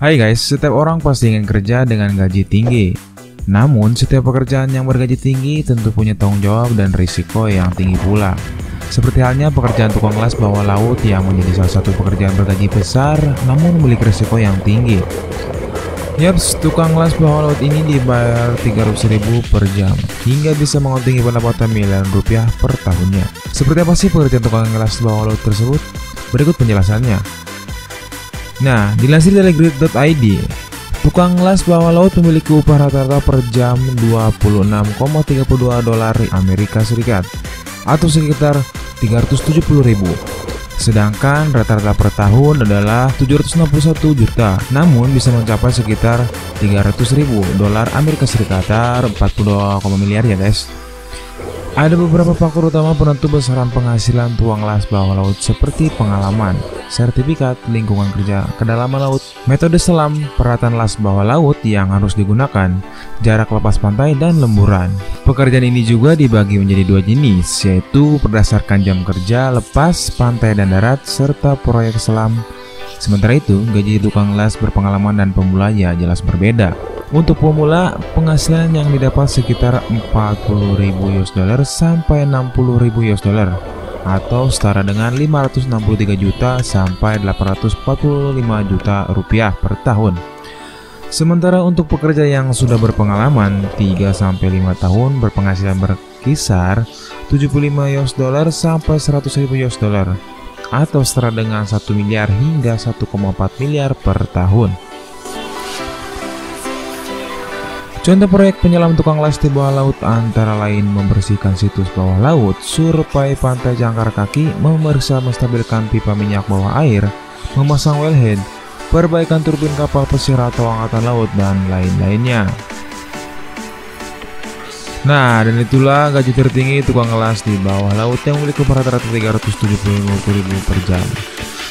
Hai guys, setiap orang pasti ingin kerja dengan gaji tinggi. Namun, setiap pekerjaan yang bergaji tinggi tentu punya tanggung jawab dan risiko yang tinggi pula. Seperti halnya pekerjaan tukang las bawah laut yang menjadi salah satu pekerjaan bergaji besar namun memiliki risiko yang tinggi. Yaps, tukang las bawah laut ini dibayar 300 ribu per jam hingga bisa menguntungi pendapatan miliaran rupiah per tahunnya. Seperti apa sih pekerjaan tukang las bawah laut tersebut? Berikut penjelasannya. Nah, dilansir dari grid.id, tukang las bawah laut memiliki upah rata-rata per jam 26,32 dolar Amerika Serikat atau sekitar 370 ribu. Sedangkan rata-rata per tahun adalah 761 juta, namun bisa mencapai sekitar 300 ribu dolar Amerika Serikat atau 42, miliar ya guys. Ada beberapa faktor utama penentu besaran penghasilan tuang las bawah laut seperti pengalaman, sertifikat lingkungan kerja kedalaman laut, metode selam, peralatan las bawah laut yang harus digunakan, jarak lepas pantai, dan lemburan. Pekerjaan ini juga dibagi menjadi dua jenis, yaitu berdasarkan jam kerja, lepas, pantai, dan darat, serta proyek selam. Sementara itu, gaji tukang las berpengalaman dan pemula ya jelas berbeda. Untuk pemula, penghasilan yang didapat sekitar 40.000 US dollar sampai 60.000 US dollar atau setara dengan 563 juta sampai 845 juta rupiah per tahun. Sementara untuk pekerja yang sudah berpengalaman 3 sampai 5 tahun berpenghasilan berkisar 75 US dollar sampai 100 ribu US dollar atau setara dengan 1 miliar hingga 1,4 miliar per tahun. Contoh proyek penyelam tukang las di bawah laut antara lain membersihkan situs bawah laut, survei pantai jangkar kaki, memeriksa menstabilkan pipa minyak bawah air, memasang wellhead, perbaikan turbin kapal pesir atau angkatan laut, dan lain-lainnya. Nah, dan itulah gaji tertinggi tukang las di bawah laut yang memiliki rata-rata 375.000 per jam.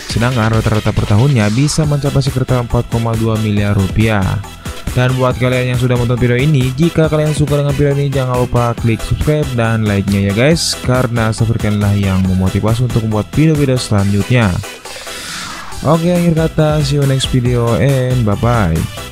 Sedangkan rata-rata per tahunnya bisa mencapai sekitar 4,2 miliar rupiah. Dan buat kalian yang sudah menonton video ini, jika kalian suka dengan video ini jangan lupa klik subscribe dan like-nya ya guys, karena seperti yang memotivasi untuk membuat video-video selanjutnya. Oke, akhir kata, see you next video and bye-bye.